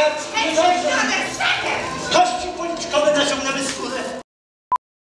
hands.